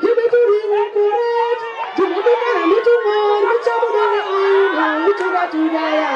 hidutu ni kuret. Hidutu kana mitu mon, micamu dana aina, mitu batu daya. Hidutu,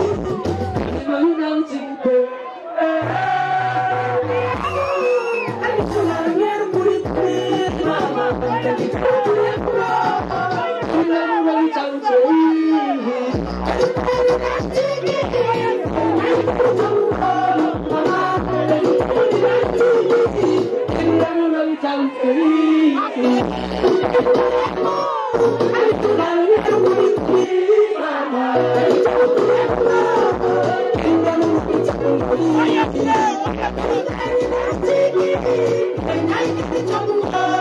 trong suối trong suối Hãy subscribe cho kênh Ghiền Mì Gõ Để không bỏ lỡ những video hấp dẫn